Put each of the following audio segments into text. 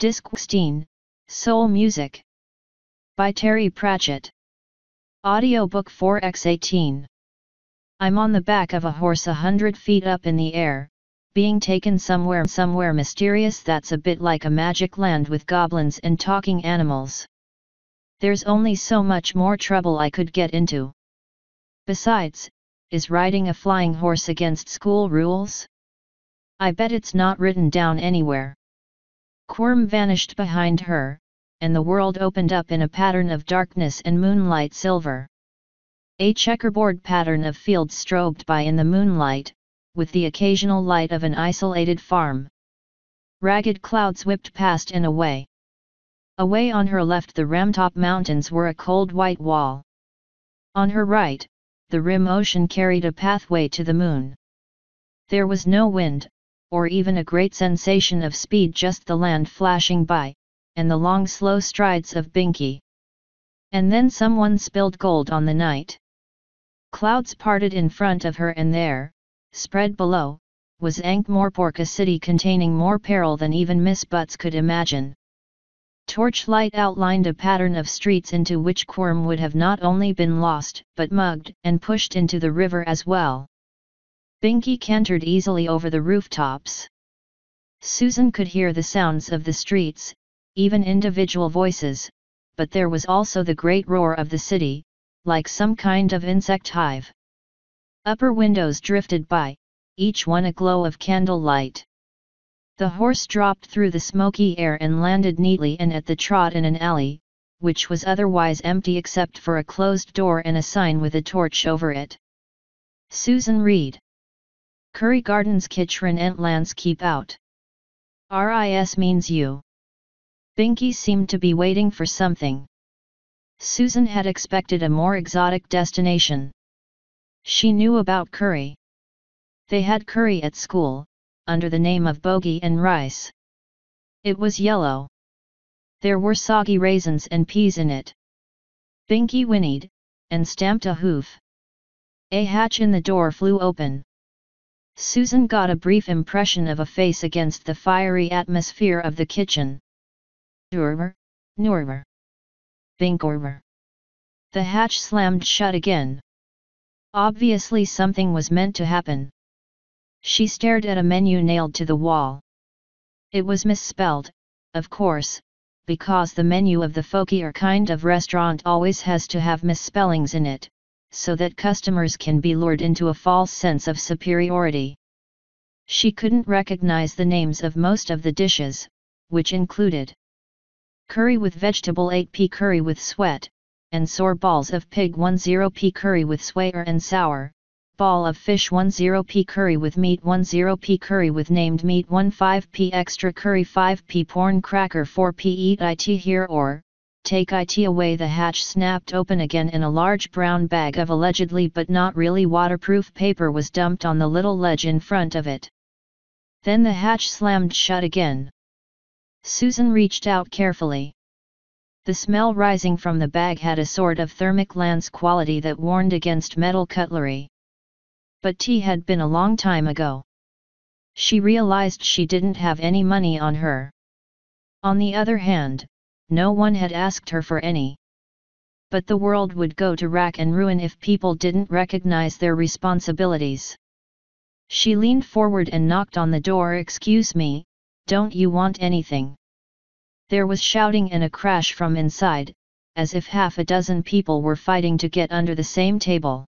Disc 16, Soul Music. By Terry Pratchett. Audiobook 4x18. I'm on the back of a horse a hundred feet up in the air, being taken somewhere somewhere mysterious that's a bit like a magic land with goblins and talking animals. There's only so much more trouble I could get into. Besides, is riding a flying horse against school rules? I bet it's not written down anywhere. Quirm vanished behind her, and the world opened up in a pattern of darkness and moonlight silver. A checkerboard pattern of fields strobed by in the moonlight, with the occasional light of an isolated farm. Ragged clouds whipped past and away. Away on her left the Ramtop Mountains were a cold white wall. On her right, the rim ocean carried a pathway to the moon. There was no wind, or even a great sensation of speed just the land flashing by, and the long slow strides of Binky. And then someone spilled gold on the night. Clouds parted in front of her and there, spread below, was Ankh-Morpork a city containing more peril than even Miss Butts could imagine. Torchlight outlined a pattern of streets into which Quirm would have not only been lost, but mugged and pushed into the river as well. Binky cantered easily over the rooftops. Susan could hear the sounds of the streets, even individual voices, but there was also the great roar of the city, like some kind of insect hive. Upper windows drifted by, each one a glow of candlelight. The horse dropped through the smoky air and landed neatly and at the trot in an alley, which was otherwise empty except for a closed door and a sign with a torch over it. Susan Reed. Curry Gardens Kitchrin Entlands keep out. RIS means you. Binky seemed to be waiting for something. Susan had expected a more exotic destination. She knew about curry. They had curry at school, under the name of bogey and rice. It was yellow. There were soggy raisins and peas in it. Binky whinnied, and stamped a hoof. A hatch in the door flew open. Susan got a brief impression of a face against the fiery atmosphere of the kitchen. Durver, Norver. Binkorver. The hatch slammed shut again. Obviously something was meant to happen. She stared at a menu nailed to the wall. It was misspelled, of course, because the menu of the folkier kind of restaurant always has to have misspellings in it, so that customers can be lured into a false sense of superiority. She couldn't recognize the names of most of the dishes, which included curry with vegetable 8p curry with sweat, and sore balls of pig 10p curry with swear and sour, ball of fish 10p curry with meat 10p curry with named meat 15p extra curry 5p porn cracker 4p eat it here or, take it away the hatch snapped open again and a large brown bag of allegedly but not really waterproof paper was dumped on the little ledge in front of it. Then the hatch slammed shut again. Susan reached out carefully. The smell rising from the bag had a sort of thermic lance quality that warned against metal cutlery. But tea had been a long time ago. She realized she didn't have any money on her. On the other hand, no one had asked her for any. But the world would go to rack and ruin if people didn't recognize their responsibilities. She leaned forward and knocked on the door Excuse me, don't you want anything? There was shouting and a crash from inside, as if half a dozen people were fighting to get under the same table.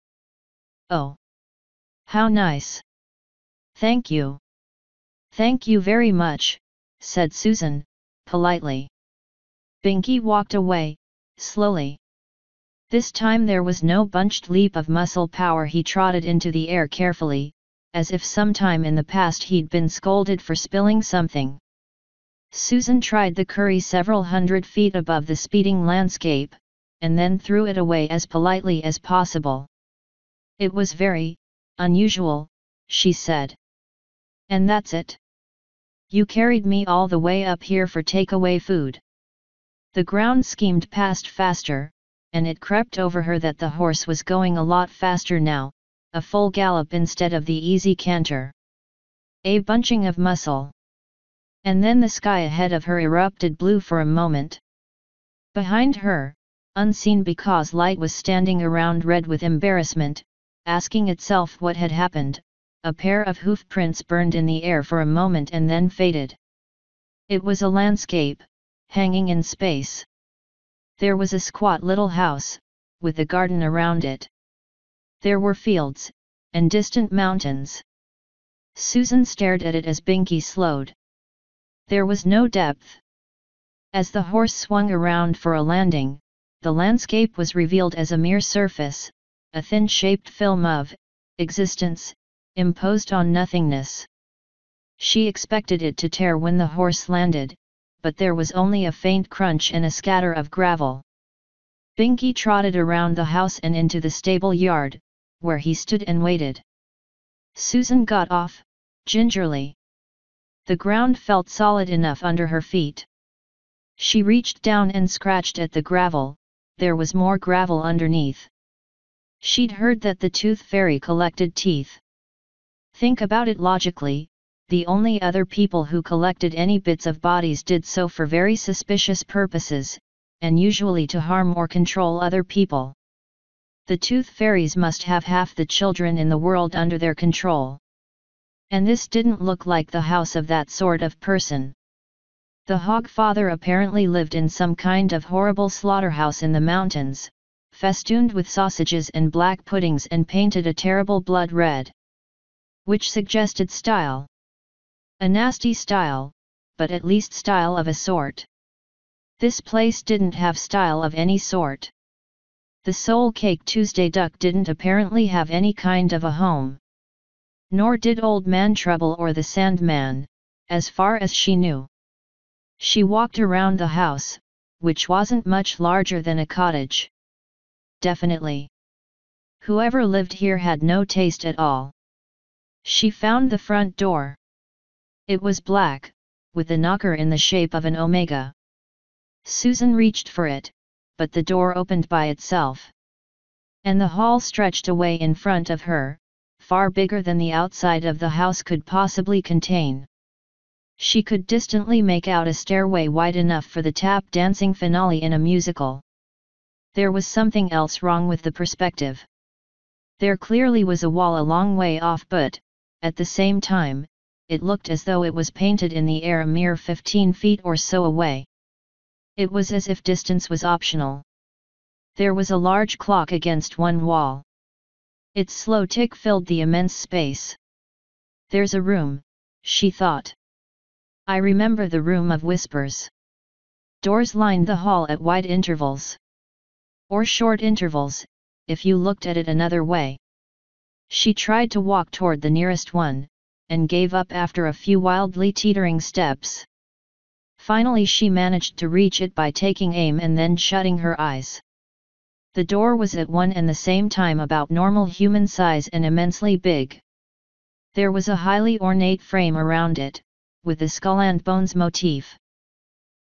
Oh! How nice! Thank you! Thank you very much, said Susan, politely. Binky walked away, slowly. This time there was no bunched leap of muscle power he trotted into the air carefully, as if sometime in the past he'd been scolded for spilling something. Susan tried the curry several hundred feet above the speeding landscape, and then threw it away as politely as possible. It was very, unusual, she said. And that's it. You carried me all the way up here for takeaway food. The ground schemed past faster, and it crept over her that the horse was going a lot faster now, a full gallop instead of the easy canter. A bunching of muscle. And then the sky ahead of her erupted blue for a moment. Behind her, unseen because light was standing around red with embarrassment, asking itself what had happened, a pair of hoof prints burned in the air for a moment and then faded. It was a landscape, hanging in space. There was a squat little house, with a garden around it. There were fields, and distant mountains. Susan stared at it as Binky slowed. There was no depth. As the horse swung around for a landing, the landscape was revealed as a mere surface, a thin-shaped film of existence, imposed on nothingness. She expected it to tear when the horse landed, but there was only a faint crunch and a scatter of gravel. Binky trotted around the house and into the stable yard, where he stood and waited. Susan got off, gingerly. The ground felt solid enough under her feet. She reached down and scratched at the gravel, there was more gravel underneath. She'd heard that the tooth fairy collected teeth. Think about it logically, the only other people who collected any bits of bodies did so for very suspicious purposes, and usually to harm or control other people. The tooth fairies must have half the children in the world under their control. And this didn't look like the house of that sort of person. The hog father apparently lived in some kind of horrible slaughterhouse in the mountains, festooned with sausages and black puddings and painted a terrible blood red. Which suggested style. A nasty style, but at least style of a sort. This place didn't have style of any sort. The Soul Cake Tuesday Duck didn't apparently have any kind of a home. Nor did Old Man Trouble or the Sandman, as far as she knew. She walked around the house, which wasn't much larger than a cottage. Definitely. Whoever lived here had no taste at all. She found the front door. It was black, with a knocker in the shape of an omega. Susan reached for it, but the door opened by itself. And the hall stretched away in front of her, far bigger than the outside of the house could possibly contain. She could distantly make out a stairway wide enough for the tap dancing finale in a musical. There was something else wrong with the perspective. There clearly was a wall a long way off but, at the same time, it looked as though it was painted in the air a mere 15 feet or so away. It was as if distance was optional. There was a large clock against one wall. Its slow tick filled the immense space. There's a room, she thought. I remember the room of whispers. Doors lined the hall at wide intervals. Or short intervals, if you looked at it another way. She tried to walk toward the nearest one, and gave up after a few wildly teetering steps. Finally she managed to reach it by taking aim and then shutting her eyes. The door was at one and the same time about normal human size and immensely big. There was a highly ornate frame around it, with the skull and bones motif.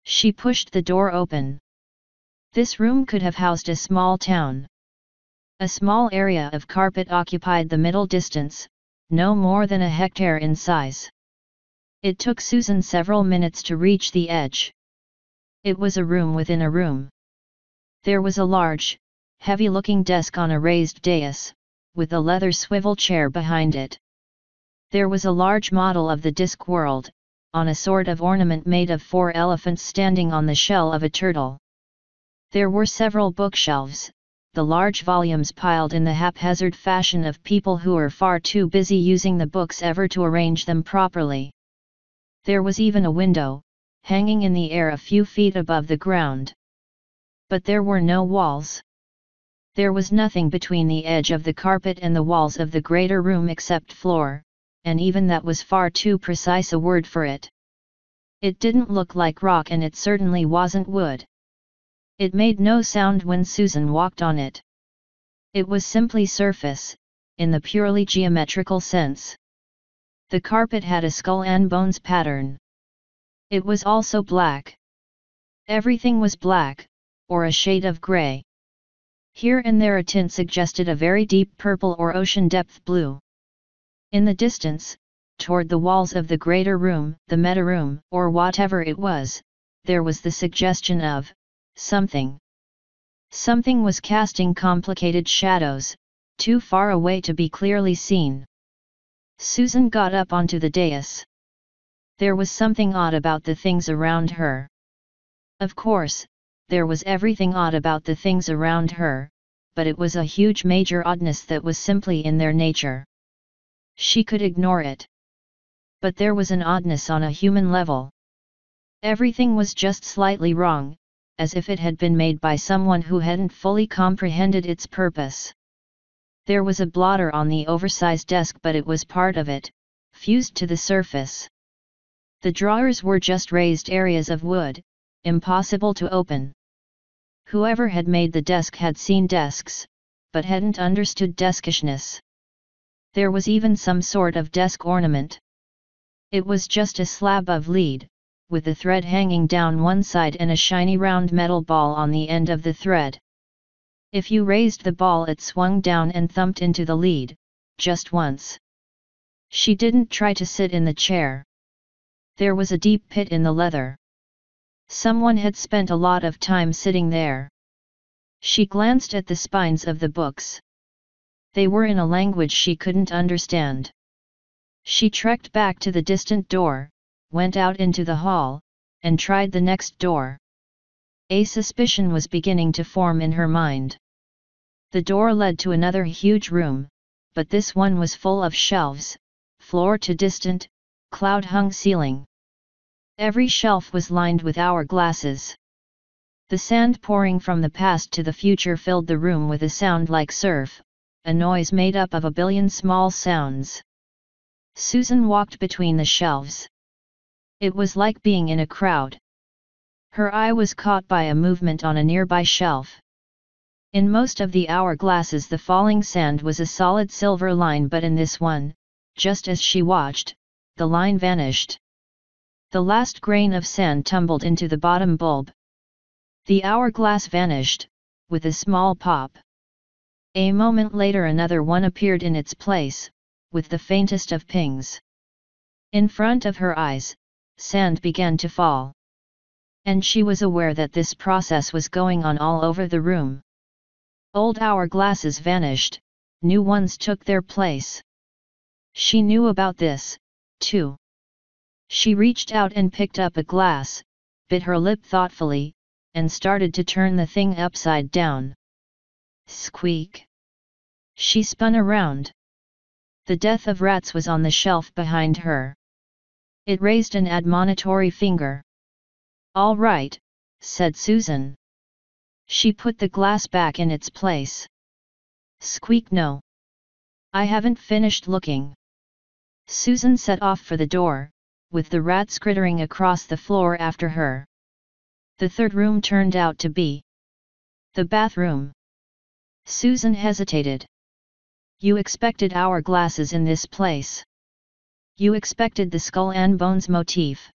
She pushed the door open. This room could have housed a small town. A small area of carpet occupied the middle distance, no more than a hectare in size. It took Susan several minutes to reach the edge. It was a room within a room. There was a large, heavy-looking desk on a raised dais, with a leather swivel chair behind it. There was a large model of the Discworld, on a sort of ornament made of four elephants standing on the shell of a turtle. There were several bookshelves, the large volumes piled in the haphazard fashion of people who are far too busy using the books ever to arrange them properly. There was even a window, hanging in the air a few feet above the ground. But there were no walls. There was nothing between the edge of the carpet and the walls of the greater room except floor, and even that was far too precise a word for it. It didn't look like rock and it certainly wasn't wood. It made no sound when Susan walked on it. It was simply surface, in the purely geometrical sense. The carpet had a skull and bones pattern. It was also black. Everything was black, or a shade of grey. Here and there a tint suggested a very deep purple or ocean depth blue. In the distance, toward the walls of the greater room, the meta room, or whatever it was, there was the suggestion of something. Something was casting complicated shadows, too far away to be clearly seen. Susan got up onto the dais. There was something odd about the things around her. Of course, there was everything odd about the things around her, but it was a huge major oddness that was simply in their nature. She could ignore it. But there was an oddness on a human level. Everything was just slightly wrong, as if it had been made by someone who hadn't fully comprehended its purpose. There was a blotter on the oversized desk but it was part of it, fused to the surface. The drawers were just raised areas of wood, impossible to open. Whoever had made the desk had seen desks, but hadn't understood deskishness. There was even some sort of desk ornament. It was just a slab of lead, with the thread hanging down one side and a shiny round metal ball on the end of the thread. If you raised the ball it swung down and thumped into the lead, just once. She didn't try to sit in the chair. There was a deep pit in the leather. Someone had spent a lot of time sitting there. She glanced at the spines of the books. They were in a language she couldn't understand. She trekked back to the distant door, went out into the hall, and tried the next door. A suspicion was beginning to form in her mind. The door led to another huge room, but this one was full of shelves, floor to distant, cloud-hung ceiling. Every shelf was lined with hourglasses. The sand pouring from the past to the future filled the room with a sound like surf, a noise made up of a billion small sounds. Susan walked between the shelves. It was like being in a crowd. Her eye was caught by a movement on a nearby shelf. In most of the hourglasses the falling sand was a solid silver line but in this one, just as she watched, the line vanished. The last grain of sand tumbled into the bottom bulb. The hourglass vanished, with a small pop. A moment later another one appeared in its place, with the faintest of pings. In front of her eyes, sand began to fall. And she was aware that this process was going on all over the room. Old hourglasses vanished, new ones took their place. She knew about this, too. She reached out and picked up a glass, bit her lip thoughtfully, and started to turn the thing upside down. Squeak! She spun around. The death of rats was on the shelf behind her. It raised an admonitory finger. All right, said Susan. She put the glass back in its place. Squeak no. I haven't finished looking. Susan set off for the door, with the rat crittering across the floor after her. The third room turned out to be the bathroom. Susan hesitated. You expected hourglasses in this place. You expected the skull and bones motif.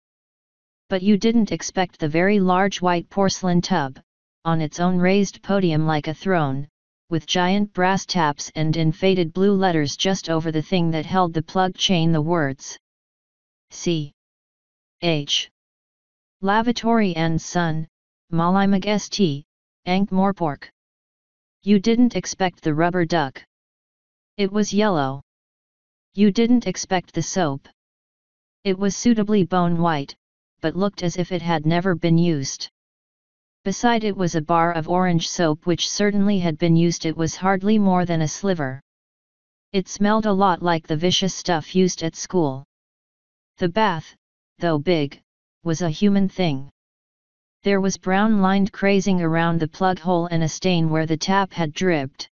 But you didn't expect the very large white porcelain tub, on its own raised podium like a throne, with giant brass taps and in faded blue letters just over the thing that held the plug chain the words C. H. Lavatory and Son, Mollymog St, Ankh Morpork. You didn't expect the rubber duck. It was yellow. You didn't expect the soap. It was suitably bone white, but looked as if it had never been used. Beside it was a bar of orange soap which certainly had been used it was hardly more than a sliver. It smelled a lot like the vicious stuff used at school. The bath, though big, was a human thing. There was brown lined crazing around the plug hole and a stain where the tap had dripped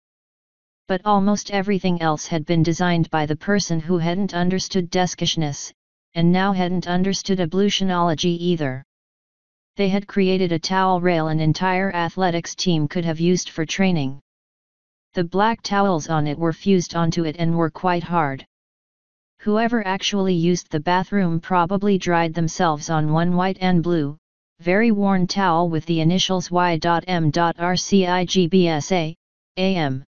but almost everything else had been designed by the person who hadn't understood deskishness, and now hadn't understood ablutionology either. They had created a towel rail an entire athletics team could have used for training. The black towels on it were fused onto it and were quite hard. Whoever actually used the bathroom probably dried themselves on one white and blue, very worn towel with the initials Y.M.RCIGBSA, AM.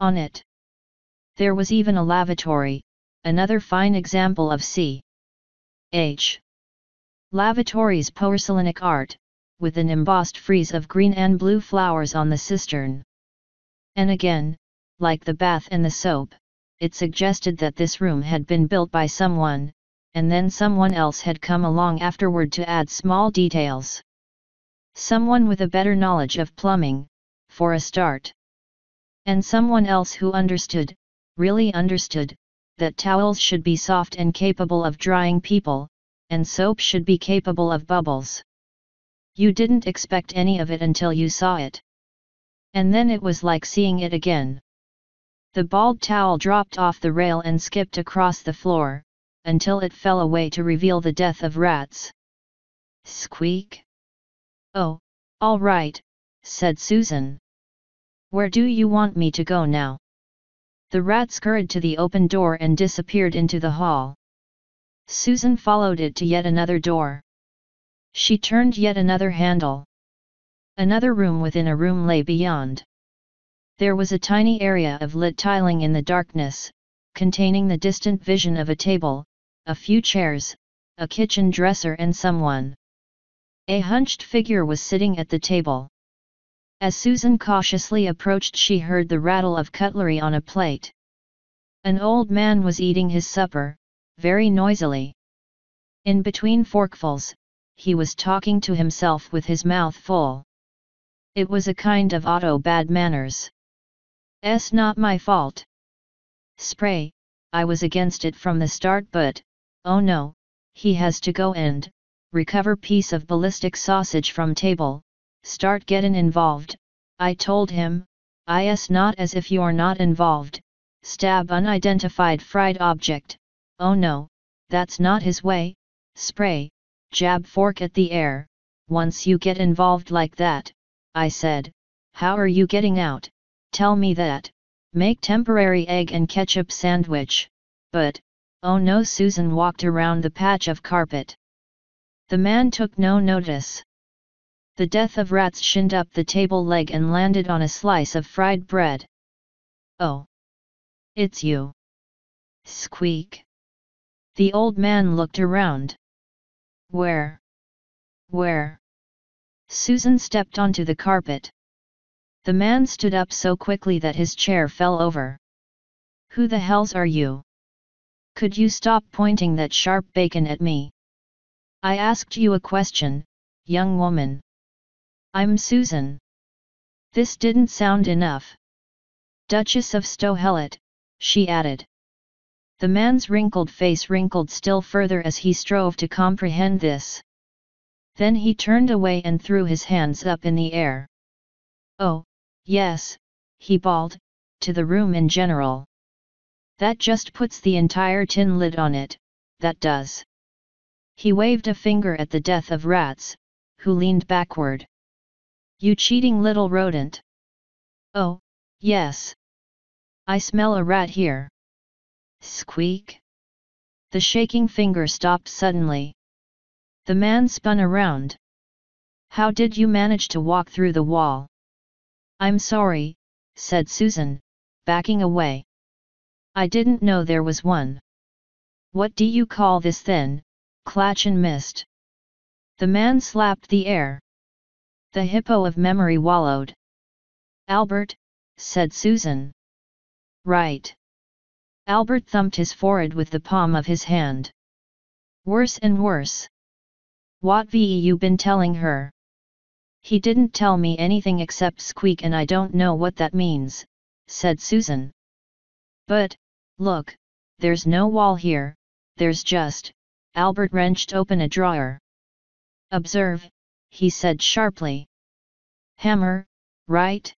On it. There was even a lavatory, another fine example of C. H. Lavatory's porcelainic art, with an embossed frieze of green and blue flowers on the cistern. And again, like the bath and the soap, it suggested that this room had been built by someone, and then someone else had come along afterward to add small details. Someone with a better knowledge of plumbing, for a start. And someone else who understood, really understood, that towels should be soft and capable of drying people, and soap should be capable of bubbles. You didn't expect any of it until you saw it. And then it was like seeing it again. The bald towel dropped off the rail and skipped across the floor, until it fell away to reveal the death of rats. Squeak! Oh, all right, said Susan. Where do you want me to go now? The rat scurried to the open door and disappeared into the hall. Susan followed it to yet another door. She turned yet another handle. Another room within a room lay beyond. There was a tiny area of lit tiling in the darkness, containing the distant vision of a table, a few chairs, a kitchen dresser and someone. A hunched figure was sitting at the table. As Susan cautiously approached she heard the rattle of cutlery on a plate. An old man was eating his supper, very noisily. In between forkfuls, he was talking to himself with his mouth full. It was a kind of auto bad manners. S not my fault. Spray, I was against it from the start but, oh no, he has to go and, recover piece of ballistic sausage from table, start gettin' involved, I told him, is not as if you're not involved, stab unidentified fried object, Oh no, that's not his way, spray, jab fork at the air, once you get involved like that, I said, how are you getting out, tell me that, make temporary egg and ketchup sandwich, but, oh no Susan walked around the patch of carpet. The man took no notice. The death of rats shinned up the table leg and landed on a slice of fried bread. Oh! It's you! Squeak! The old man looked around. Where? Where? Susan stepped onto the carpet. The man stood up so quickly that his chair fell over. Who the hells are you? Could you stop pointing that sharp bacon at me? I asked you a question, young woman. I'm Susan. This didn't sound enough. Duchess of Sto Helit, she added. The man's wrinkled face wrinkled still further as he strove to comprehend this. Then he turned away and threw his hands up in the air. Oh, yes, he bawled, to the room in general. That just puts the entire tin lid on it, that does. He waved a finger at the death of rats, who leaned backward. You cheating little rodent! Oh, yes. I smell a rat here. Squeak! The shaking finger stopped suddenly. The man spun around. How did you manage to walk through the wall? I'm sorry, said Susan, backing away. I didn't know there was one. What do you call this then, Clutch and missed? The man slapped the air. The hippo of memory wallowed. Albert, said Susan. Right. Albert thumped his forehead with the palm of his hand. Worse and worse. What ve you been telling her? He didn't tell me anything except squeak and I don't know what that means, said Susan. But, look, there's no wall here, there's just, Albert wrenched open a drawer. Observe, he said sharply. Hammer, right?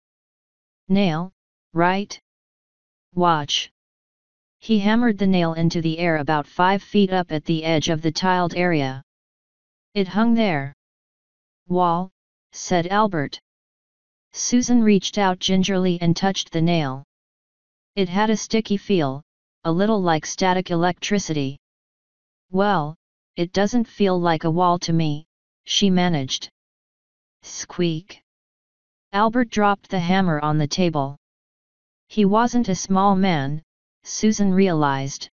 Nail, right? Watch. He hammered the nail into the air about five feet up at the edge of the tiled area. It hung there. Wall, said Albert. Susan reached out gingerly and touched the nail. It had a sticky feel, a little like static electricity. Well, it doesn't feel like a wall to me, she managed. Squeak. Albert dropped the hammer on the table. He wasn't a small man, Susan realized.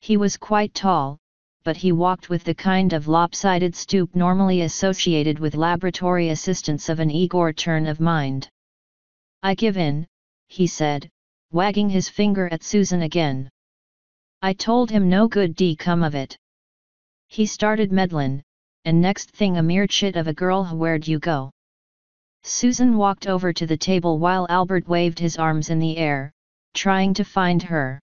He was quite tall, but he walked with the kind of lopsided stoop normally associated with laboratory assistants of an Igor turn of mind. I give in, he said, wagging his finger at Susan again. I told him no good d come of it. He started meddlin', and next thing a mere chit of a girl where'd you go? Susan walked over to the table while Albert waved his arms in the air, trying to find her.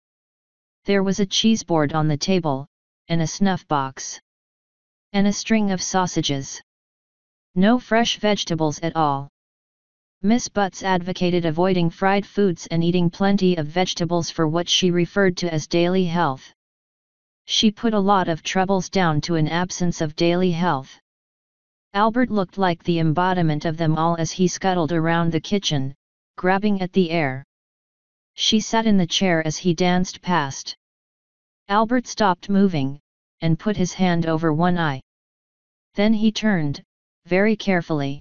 There was a cheeseboard on the table, and a snuff box. And a string of sausages. No fresh vegetables at all. Miss Butts advocated avoiding fried foods and eating plenty of vegetables for what she referred to as daily health. She put a lot of troubles down to an absence of daily health. Albert looked like the embodiment of them all as he scuttled around the kitchen, grabbing at the air. She sat in the chair as he danced past. Albert stopped moving, and put his hand over one eye. Then he turned, very carefully.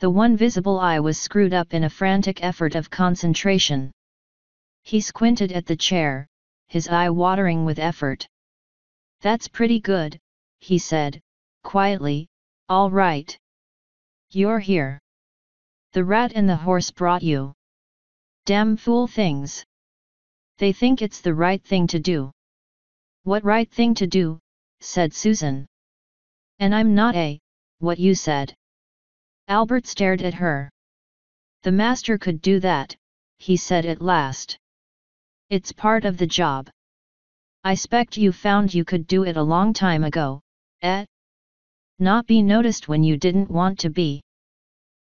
The one visible eye was screwed up in a frantic effort of concentration. He squinted at the chair, his eye watering with effort. That's pretty good, he said, quietly, all right. You're here. The rat and the horse brought you. Damn fool things. They think it's the right thing to do. What right thing to do, said Susan. And I'm not a, what you said. Albert stared at her. The master could do that, he said at last. It's part of the job. I spect you found you could do it a long time ago, eh? Not be noticed when you didn't want to be.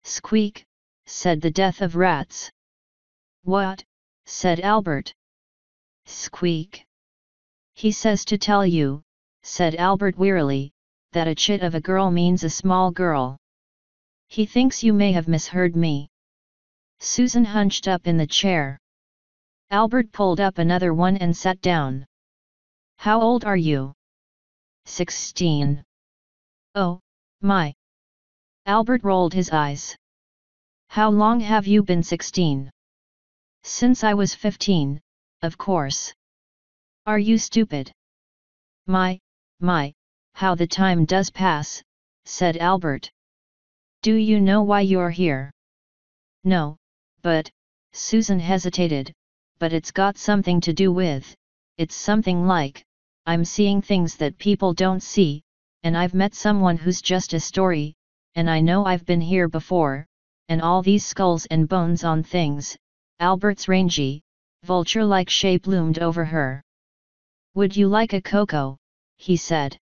Squeak, said the death of rats. What? said Albert. Squeak. He says to tell you, said Albert wearily, that a chit of a girl means a small girl. He thinks you may have misheard me. Susan hunched up in the chair. Albert pulled up another one and sat down. How old are you? Sixteen. Oh, my. Albert rolled his eyes. How long have you been 16? Since I was 15, of course. Are you stupid? My, my, how the time does pass, said Albert. Do you know why you're here? No, but, Susan hesitated, but it's got something to do with, it's something like, I'm seeing things that people don't see, and I've met someone who's just a story, and I know I've been here before, and all these skulls and bones on things, Albert's rangy, vulture-like shape loomed over her. Would you like a cocoa? he said.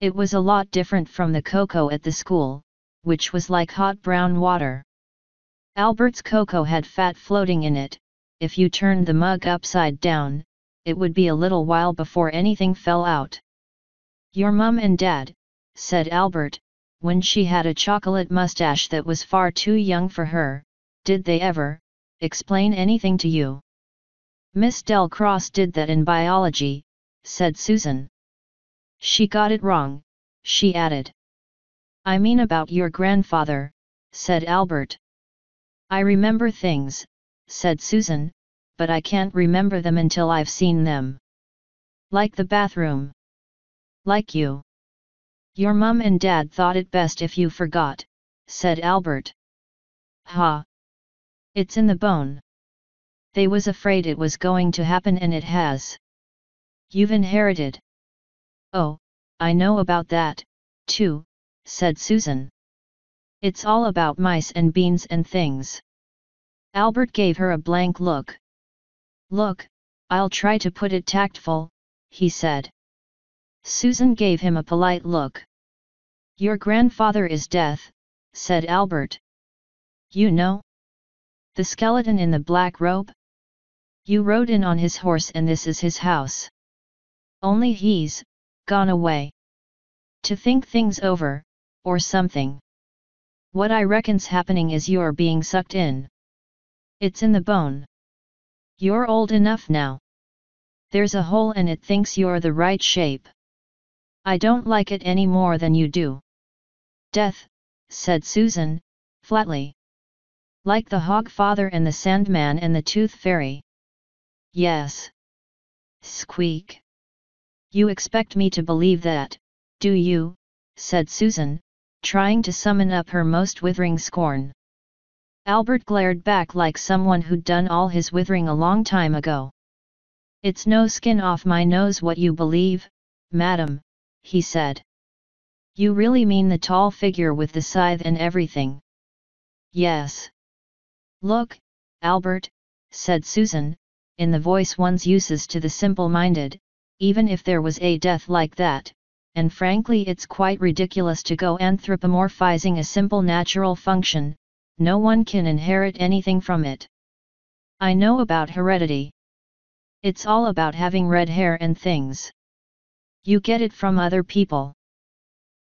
It was a lot different from the cocoa at the school, which was like hot brown water. Albert's cocoa had fat floating in it, if you turned the mug upside down, it would be a little while before anything fell out. Your mum and dad, said Albert, when she had a chocolate mustache that was far too young for her, did they ever, explain anything to you? Miss Delcross did that in biology, said Susan. She got it wrong, she added. I mean about your grandfather, said Albert. I remember things, said Susan, but I can't remember them until I've seen them. Like the bathroom. Like you. Your mum and dad thought it best if you forgot, said Albert. Ha! It's in the bone. They was afraid it was going to happen and it has. You've inherited. Oh, I know about that, too, said Susan. It's all about mice and beans and things. Albert gave her a blank look. Look, I'll try to put it tactful, he said. Susan gave him a polite look. Your grandfather is death, said Albert. You know? The skeleton in the black robe? You rode in on his horse and this is his house. Only he's, gone away. To think things over, or something. What I reckon's happening is you're being sucked in. It's in the bone. You're old enough now. There's a hole and it thinks you're the right shape. I don't like it any more than you do. Death, said Susan, flatly. Like the Hog Father and the Sandman and the Tooth Fairy. Yes. Squeak. You expect me to believe that, do you? said Susan, trying to summon up her most withering scorn. Albert glared back like someone who'd done all his withering a long time ago. It's no skin off my nose what you believe, madam, he said. You really mean the tall figure with the scythe and everything? Yes. Look, Albert, said Susan, in the voice one's uses to the simple-minded, even if there was a death like that, and frankly it's quite ridiculous to go anthropomorphizing a simple natural function, no one can inherit anything from it. I know about heredity. It's all about having red hair and things. You get it from other people.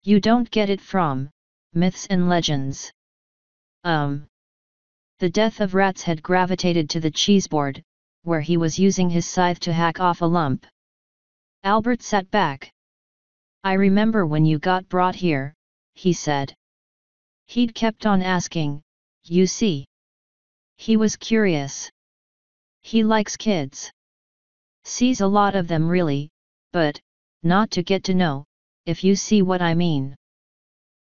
You don't get it from myths and legends. Um. The death of rats had gravitated to the cheeseboard, where he was using his scythe to hack off a lump. Albert sat back. I remember when you got brought here, he said. He'd kept on asking, you see. He was curious. He likes kids. Sees a lot of them really, but, not to get to know, if you see what I mean.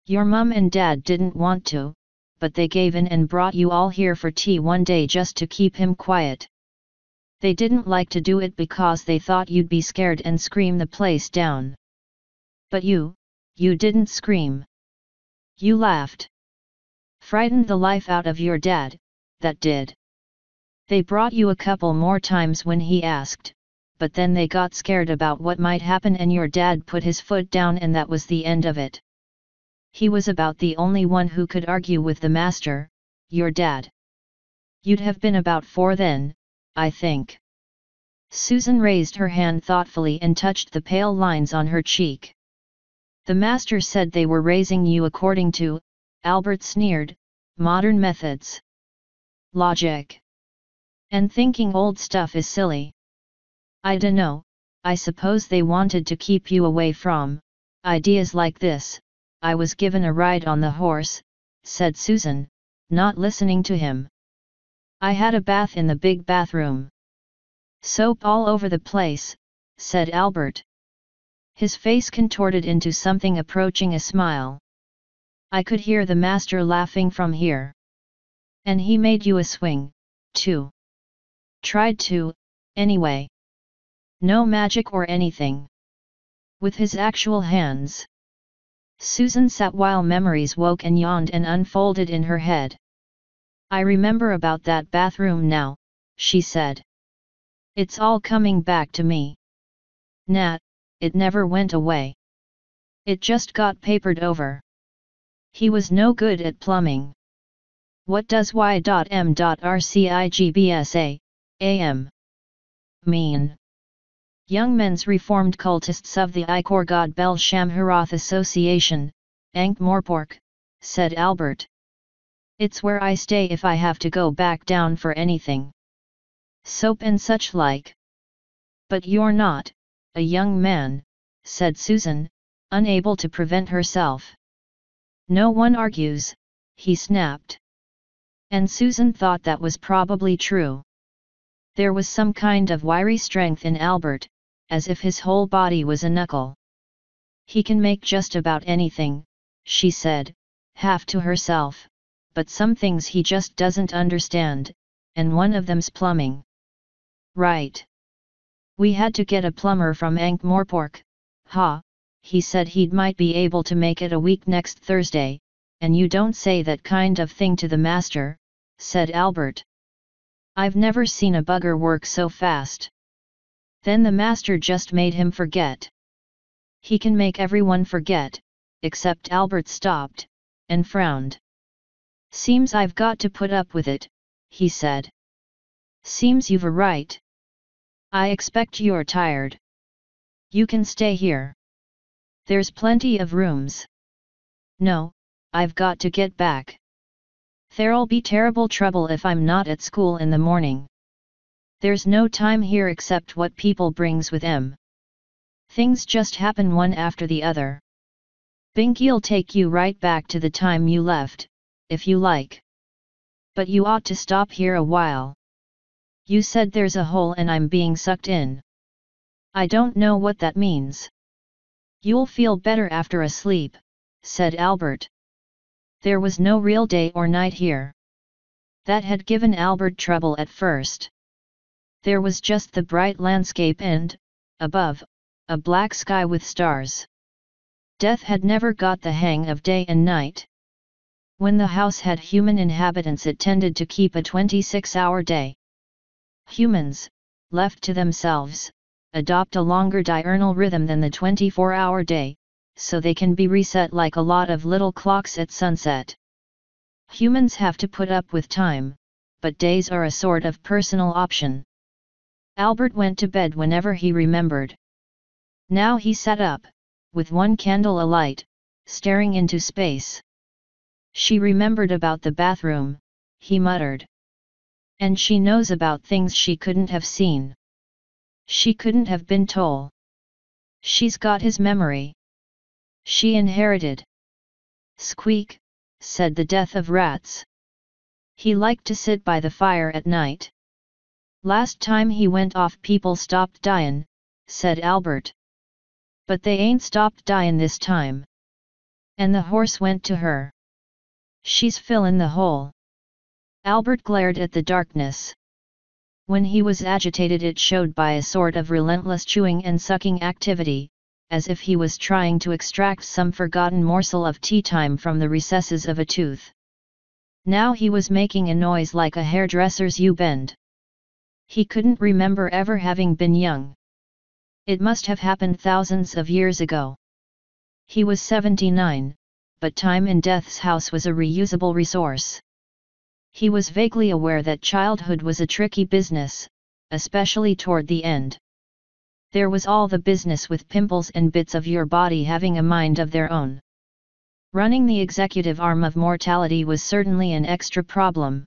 Your mum and dad didn't want to, but they gave in and brought you all here for tea one day just to keep him quiet. They didn't like to do it because they thought you'd be scared and scream the place down. But you, you didn't scream. You laughed. Frightened the life out of your dad, that did. They brought you a couple more times when he asked, but then they got scared about what might happen and your dad put his foot down and that was the end of it. He was about the only one who could argue with the master, your dad. You'd have been about four then, I think. Susan raised her hand thoughtfully and touched the pale lines on her cheek. The master said they were raising you according to, Albert sneered, modern methods. Logic. And thinking old stuff is silly. I dunno, I suppose they wanted to keep you away from, ideas like this, I was given a ride on the horse, said Susan, not listening to him. I had a bath in the big bathroom. Soap all over the place, said Albert. His face contorted into something approaching a smile. I could hear the master laughing from here. And he made you a swing, too. Tried to, anyway. No magic or anything. With his actual hands. Susan sat while memories woke and yawned and unfolded in her head. I remember about that bathroom now, she said. It's all coming back to me. Nat, it never went away. It just got papered over. He was no good at plumbing. What does y.m.rcigbsa, am, mean? Young Men's Reformed Cultists of the Ichor God Bel Shamharoth Association, Ankh Morpork, said Albert. It's where I stay if I have to go back down for anything. Soap and such like. But you're not, a young man, said Susan, unable to prevent herself. No one argues, he snapped. And Susan thought that was probably true. There was some kind of wiry strength in Albert, as if his whole body was a knuckle. He can make just about anything, she said, half to herself, but some things he just doesn't understand, and one of them's plumbing. Right. We had to get a plumber from Ankh Morpork, ha, he said he'd might be able to make it a week next Thursday, and you don't say that kind of thing to the master, said Albert. I've never seen a bugger work so fast. Then the master just made him forget. He can make everyone forget, except Albert stopped, and frowned. Seems I've got to put up with it, he said. Seems you've a right. I expect you're tired. You can stay here. There's plenty of rooms. No, I've got to get back. There'll be terrible trouble if I'm not at school in the morning. There's no time here except what people brings with them. Things just happen one after the other. Binky'll take you right back to the time you left, if you like. But you ought to stop here a while. You said there's a hole and I'm being sucked in. I don't know what that means. You'll feel better after a sleep, said Albert. There was no real day or night here. That had given Albert trouble at first. There was just the bright landscape and, above, a black sky with stars. Death had never got the hang of day and night. When the house had human inhabitants it tended to keep a 26-hour day. Humans, left to themselves, adopt a longer diurnal rhythm than the 24-hour day, so they can be reset like a lot of little clocks at sunset. Humans have to put up with time, but days are a sort of personal option. Albert went to bed whenever he remembered. Now he sat up, with one candle alight, staring into space. She remembered about the bathroom, he muttered. And she knows about things she couldn't have seen. She couldn't have been told. She's got his memory. She inherited. Squeak, said the death of rats. He liked to sit by the fire at night. Last time he went off people stopped dyin', said Albert. But they ain't stopped dyin' this time. And the horse went to her. She's fillin' the hole. Albert glared at the darkness. When he was agitated it showed by a sort of relentless chewing and sucking activity, as if he was trying to extract some forgotten morsel of tea time from the recesses of a tooth. Now he was making a noise like a hairdresser's U-bend. He couldn't remember ever having been young. It must have happened thousands of years ago. He was 79, but time in Death's house was a reusable resource. He was vaguely aware that childhood was a tricky business, especially toward the end. There was all the business with pimples and bits of your body having a mind of their own. Running the executive arm of mortality was certainly an extra problem.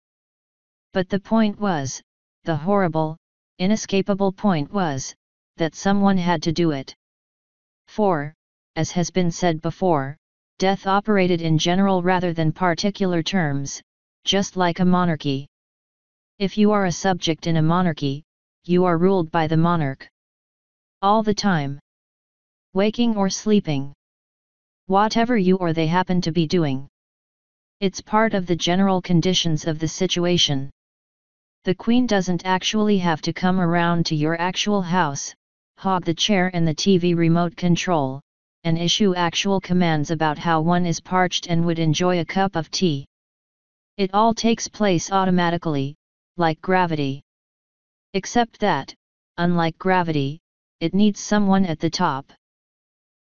But the point was, the horrible, inescapable point was, that someone had to do it. For, as has been said before, death operated in general rather than particular terms, just like a monarchy. If you are a subject in a monarchy, you are ruled by the monarch. All the time. Waking or sleeping. Whatever you or they happen to be doing. It's part of the general conditions of the situation. The Queen doesn't actually have to come around to your actual house, hog the chair and the TV remote control, and issue actual commands about how one is parched and would enjoy a cup of tea. It all takes place automatically, like gravity. Except that, unlike gravity, it needs someone at the top.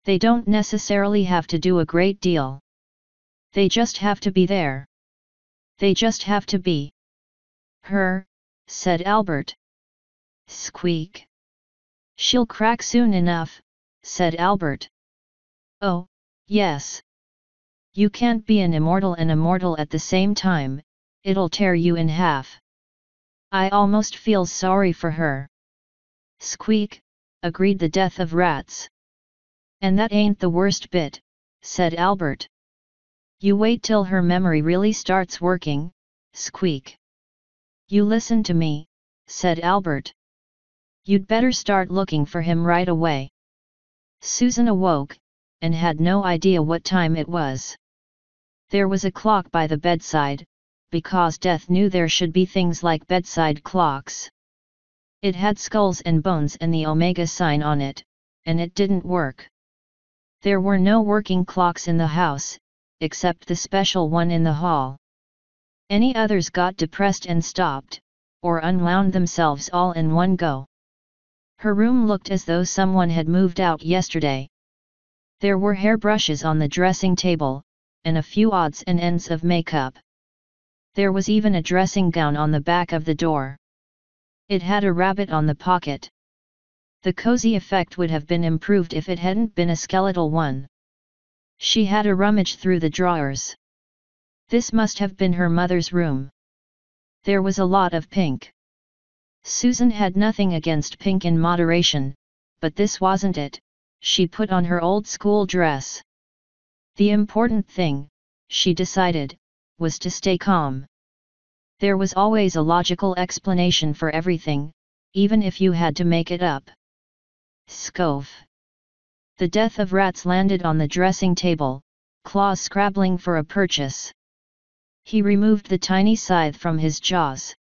They don't necessarily have to do a great deal. They just have to be there. They just have to be. Her, said Albert. Squeak. She'll crack soon enough, said Albert. Oh, yes. You can't be an immortal and immortal at the same time, it'll tear you in half. I almost feel sorry for her. Squeak, agreed the death of rats. And that ain't the worst bit, said Albert. You wait till her memory really starts working, squeak. You listen to me, said Albert. You'd better start looking for him right away. Susan awoke, and had no idea what time it was. There was a clock by the bedside, because death knew there should be things like bedside clocks. It had skulls and bones and the omega sign on it, and it didn't work. There were no working clocks in the house, except the special one in the hall. Any others got depressed and stopped, or unwound themselves all in one go. Her room looked as though someone had moved out yesterday. There were hairbrushes on the dressing table, and a few odds and ends of makeup. There was even a dressing gown on the back of the door. It had a rabbit on the pocket. The cozy effect would have been improved if it hadn't been a skeletal one. She had a rummage through the drawers. This must have been her mother's room. There was a lot of pink. Susan had nothing against pink in moderation, but this wasn't it, she put on her old school dress. The important thing, she decided, was to stay calm. There was always a logical explanation for everything, even if you had to make it up. Scove. The death of rats landed on the dressing table, claws scrabbling for a purchase. He removed the tiny scythe from his jaws.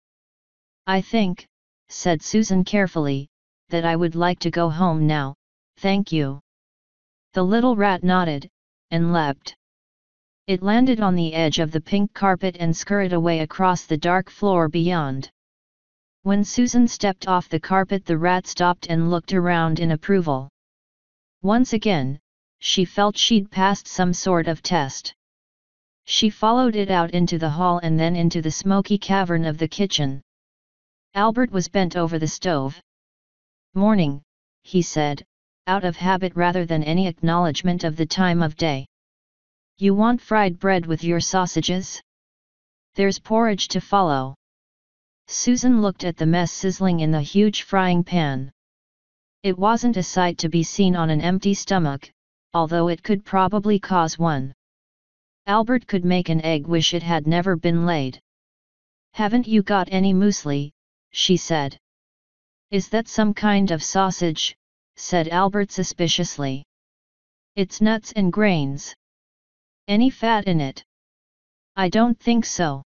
I think, said Susan carefully, that I would like to go home now, thank you. The little rat nodded, and leapt. It landed on the edge of the pink carpet and scurried away across the dark floor beyond. When Susan stepped off the carpet the rat stopped and looked around in approval. Once again, she felt she'd passed some sort of test. She followed it out into the hall and then into the smoky cavern of the kitchen. Albert was bent over the stove. Morning, he said, out of habit rather than any acknowledgement of the time of day. You want fried bread with your sausages? There's porridge to follow. Susan looked at the mess sizzling in the huge frying pan. It wasn't a sight to be seen on an empty stomach, although it could probably cause one. Albert could make an egg wish it had never been laid. Haven't you got any muesli? she said. Is that some kind of sausage? Said Albert suspiciously. It's nuts and grains. Any fat in it? I don't think so.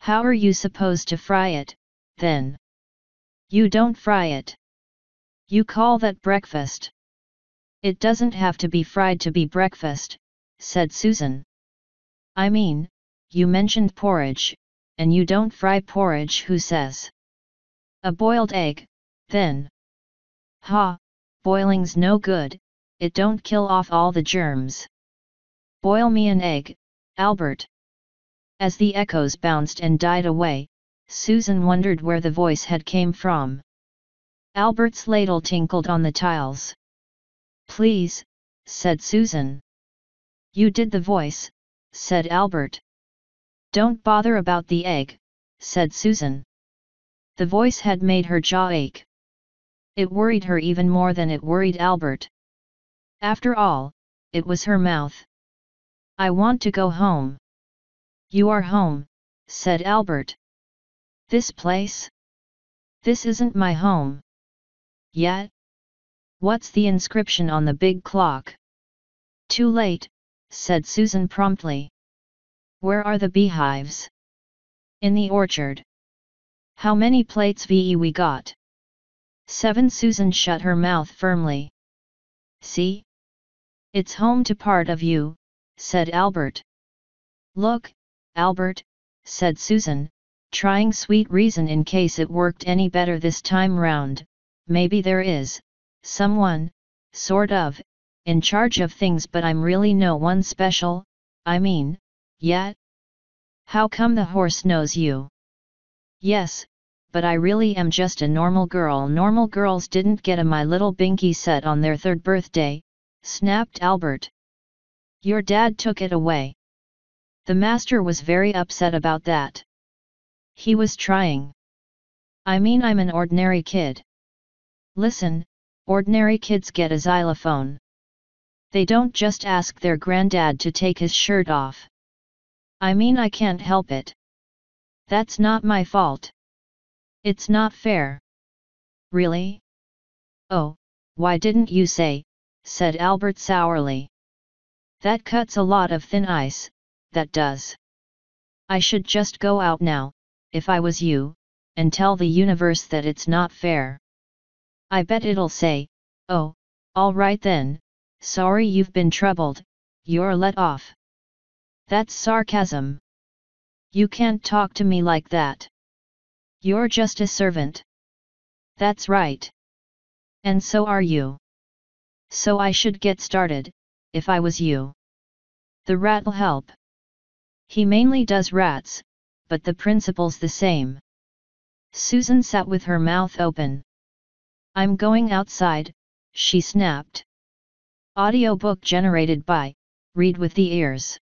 How are you supposed to fry it, then? You don't fry it. You call that breakfast. It doesn't have to be fried to be breakfast, said Susan. I mean, you mentioned porridge, and you don't fry porridge who says? A boiled egg, then. Ha, boiling's no good, it don't kill off all the germs. Boil me an egg, Albert. As the echoes bounced and died away, Susan wondered where the voice had came from. Albert's ladle tinkled on the tiles. Please, said Susan. You did the voice, said Albert. Don't bother about the egg, said Susan. The voice had made her jaw ache. It worried her even more than it worried Albert. After all, it was her mouth. I want to go home. You are home, said Albert. This place? This isn't my home. Yet? What's the inscription on the big clock? Too late, said Susan promptly. Where are the beehives? In the orchard. How many plates VE we got? Seven Susan shut her mouth firmly. See? It's home to part of you, said Albert. Look, Albert, said Susan, trying sweet reason in case it worked any better this time round, maybe there is, someone, sort of, in charge of things but I'm really no one special, I mean, yet? How come the horse knows you? Yes, but I really am just a normal girl. Normal girls didn't get a My Little Binky set on their third birthday, snapped Albert. Your dad took it away. The master was very upset about that. He was trying. I mean I'm an ordinary kid. Listen, ordinary kids get a xylophone. They don't just ask their granddad to take his shirt off. I mean I can't help it. That's not my fault. It's not fair. Really? Oh, why didn't you say, said Albert sourly. That cuts a lot of thin ice, that does. I should just go out now, if I was you, and tell the universe that it's not fair. I bet it'll say, oh, all right then, Sorry you've been troubled, you're let off. That's sarcasm. You can't talk to me like that. You're just a servant. That's right. And so are you. So I should get started, if I was you. The rat'll help. He mainly does rats, but the principle's the same. Susan sat with her mouth open. I'm going outside, she snapped. Audiobook generated by Read with the Ears